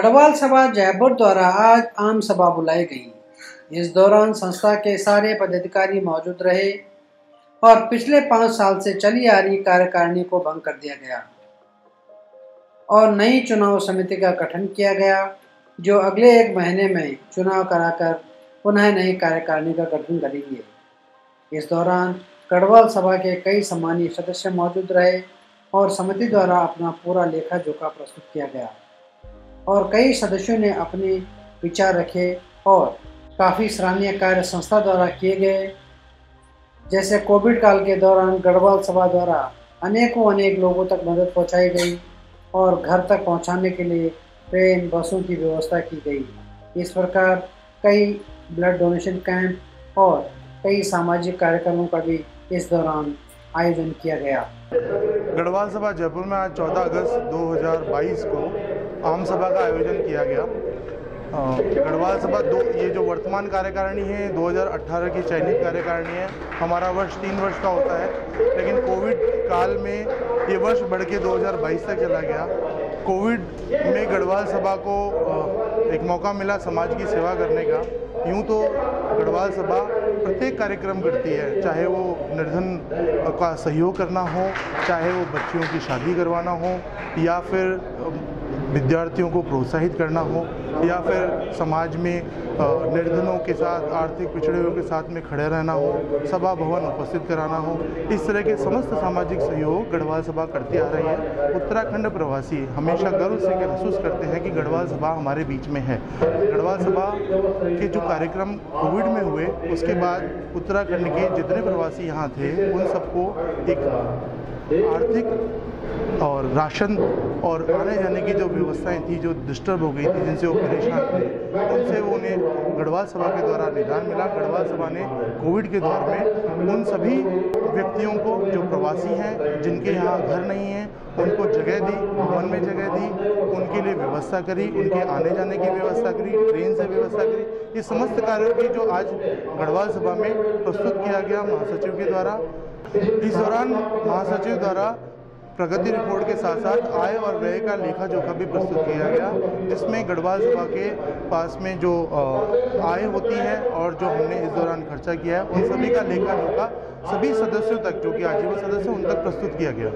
गढ़वाल सभा जयपुर द्वारा आज आम सभा बुलाई गई। इस दौरान संस्था के सारे पदाधिकारी मौजूद रहे और पिछले पाँच साल से चली आ रही कार्यकारिणी को भंग कर दिया गया और नई चुनाव समिति का गठन किया गया, जो अगले एक महीने में चुनाव कराकर पुनः नई कार्यकारिणी का गठन करेगी। इस दौरान गढ़वाल सभा के कई सम्मानीय सदस्य मौजूद रहे और समिति द्वारा अपना पूरा लेखा जोखा प्रस्तुत किया गया। और कई सदस्यों ने अपने विचार रखे और काफ़ी सराहनीय कार्य संस्था द्वारा किए गए। जैसे कोविड काल के दौरान गढ़वाल सभा द्वारा अनेकों अनेक लोगों तक मदद पहुंचाई गई और घर तक पहुँचाने के लिए ट्रेन, बसों की व्यवस्था की गई। इस प्रकार कई ब्लड डोनेशन कैंप और कई सामाजिक कार्यक्रमों का भी इस दौरान आयोजन किया गया। गढ़वाल सभा जयपुर में आज 14 अगस्त 2022 को आम सभा का आयोजन किया गया। गढ़वाल सभा दो, ये जो वर्तमान कार्यकारिणी है 2018 की चयनित कार्यकारिणी है, हमारा वर्ष तीन वर्ष का होता है, लेकिन कोविड काल में ये वर्ष बढ़ के 2022 तक चला गया। कोविड में गढ़वाल सभा को एक मौका मिला समाज की सेवा करने का। यूँ तो गढ़वाल सभा प्रत्येक कार्यक्रम करती है, चाहे वो निर्धन का सहयोग करना हो, चाहे वो बच्चियों की शादी करवाना हो, या फिर विद्यार्थियों को प्रोत्साहित करना हो या फिर समाज में निर्धनों के साथ, आर्थिक पिछड़े के साथ में खड़े रहना हो, सभा भवन उपस्थित कराना हो, इस तरह के समस्त सामाजिक सहयोग गढ़वाल सभा करती आ रही है। उत्तराखंड प्रवासी हमेशा गर्व से महसूस करते हैं कि गढ़वाल सभा हमारे बीच में है। गढ़वाल सभा के जो कार्यक्रम कोविड में हुए, उसके बाद उत्तराखंड के जितने प्रवासी यहाँ थे, उन सबको एक आर्थिक और राशन और आने जाने की जो व्यवस्थाएँ थी, जो डिस्टर्ब हो गई थी, जिनसे वो परेशान थे, उनसे वो उन्हें गढ़वाल सभा के द्वारा निदान मिला। गढ़वाल सभा ने कोविड के दौर में उन सभी व्यक्तियों को, जो प्रवासी हैं, जिनके यहाँ घर नहीं है, उनको जगह दी, भवन में जगह दी, उनके लिए व्यवस्था करी, उनके आने जाने की व्यवस्था करी, ट्रेन से व्यवस्था करी। ये समस्त कार्यों की जो आज गढ़वाल सभा में प्रस्तुत किया गया महासचिव के द्वारा, इस दौरान महासचिव द्वारा प्रगति रिपोर्ट के साथ साथ आय और व्यय का लेखा जोखा भी प्रस्तुत किया गया जिसमें गढ़वाल सभा के पास में जो आय होती है और जो हमने इस दौरान खर्चा किया है, उन सभी का लेखा जोखा सभी सदस्यों तक, जो कि आजीवन सदस्य उन तक प्रस्तुत किया गया।